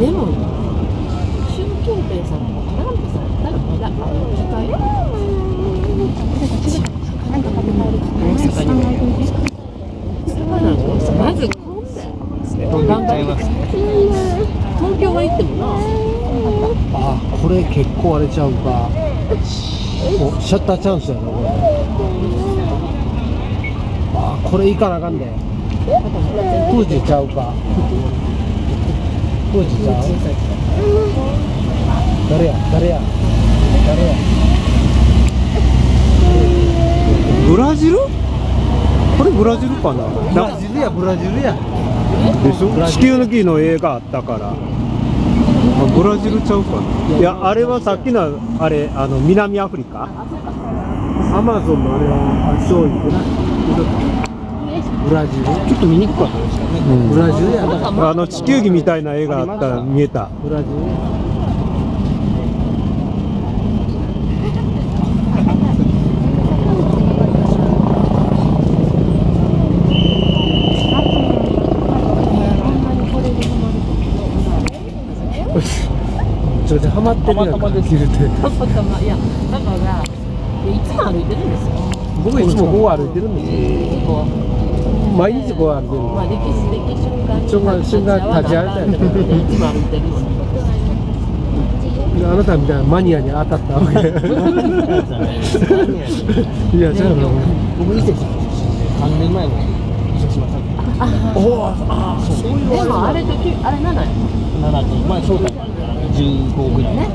でも習近平さんとかランプさんだからあの機会大阪にもまず混んでどんどん買い東京は行ってもなあこれ結構荒れちゃうかおシャッターチャンスやなこれあこれ行かなあかんで当時ちゃうか富士ちゃう誰や誰や誰やブラジル？これブラジルかな？ブラジルやブラジルや。でしょ？地球の木の映画あったから。あブラジルちゃうかな？いやあれはさっきのあれあの南アフリカ？アマゾンのあれはあそういうなブラジル？ちょっと見にくかったですよね、うん。ブラジルや。なあの地球儀みたいな絵があったら見えた。ブラジル。ちょっとハマってるやんか。着るてたまたまいやだからいつも歩いてるんですよ。僕いつもここ歩いてるんですよ。こう毎日ここ歩いてるまあ歴史的瞬間に瞬間瞬間立ち会えたよねいつも歩いてるんですよあなたみたいなマニアに当たったわけいやじゃあ僕伊勢3年前のおおああそうでもあれできあれ7や7まあそうだ15ぐらいね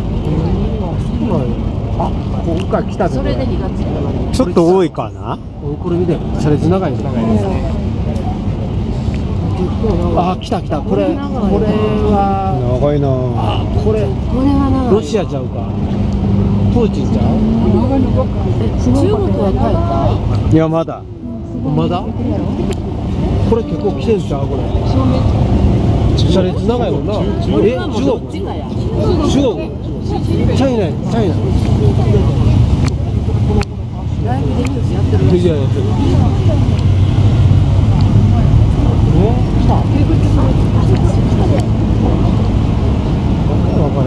あ今回来たそれで火がついたちょっと多いかなこれ見て車列長いですねあ来た来た。これこれは長いな。あこれこれはロシアちゃうか。プーチンちゃう？え中国は帰った？いやまだ。まだ？これ結構来てんちゃう？これ。車列長いもんな。え中国？中国。チャイナや。チャイナ。ライブでニュースやってるらしいいやいやえ来た分から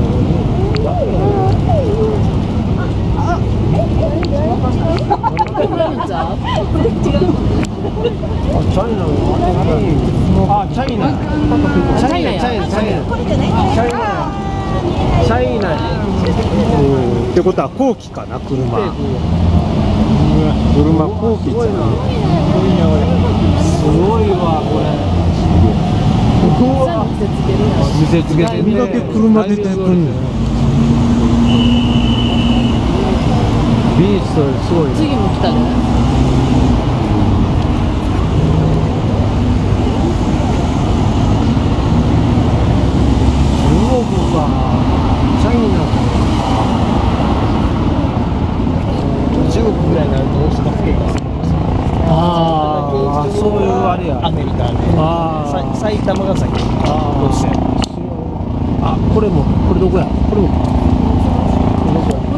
これ見ちゃうあ、チャイナあ、チャイナ。チャイナ、チャイナ、チャイナ。チャイナ。チャイナ。うんってことは後期かな車車後期すごいな。すごいわ、これ。うわ見せつけてこれだけ車出てくんねんビーチとすごいね。次も来たね。チャイナ。中国ぐらいになると大阪府警がああ、そういうあれや。アメリカで埼玉が先あロシアあ、これも、これどこや？これも。こ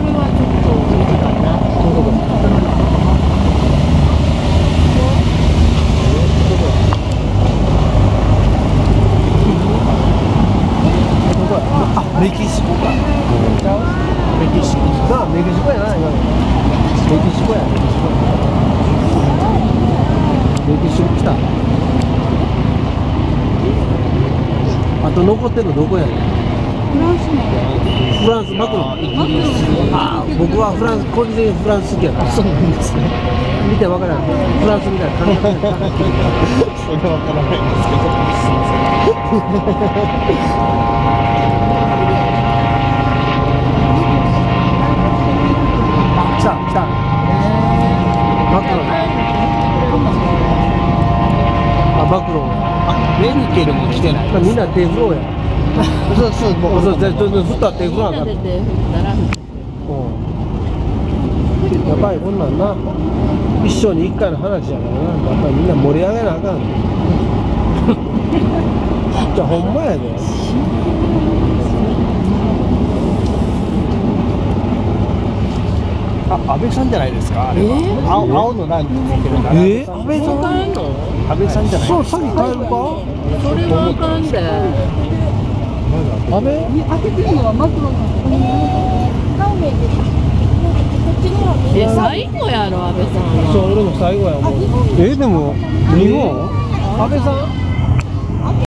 れはちょっと短いな。これどこやあ、メキシコか。ちゃうメキシコ。なあ、メキシコやな、今の。メキシコや、メキシコ。メキシコ来た。あと残ってるのどこやねん？フランス、マクロン。ああ、僕はフランス、個人的にフランス好きやから。そうなんですね。見てわからん。フランスみたいな感覚やから。それは分からないんですけどすいませんあ、来た、来た。マクロン。あ、マクロン。あメルケルも来てないみんな手振ろうや。そうそうもそう、全然振った手振らなかった。みんなで手振ったらうんやっぱりこんなんな一生に一回の話やからなやっぱりみんな盛り上げなあかんじゃあほんまやであ安倍さんじゃないですか？あれは、え青青のランチついてるからえ安倍さん。安倍さんじゃないそう先帰るか？それはあかんで安倍？え最後やろ安倍さんは。そう俺も最後やもうえでも日本？安倍さん？